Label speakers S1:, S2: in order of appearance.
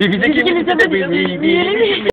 S1: Bir bize kim?
S2: Biz ikimiz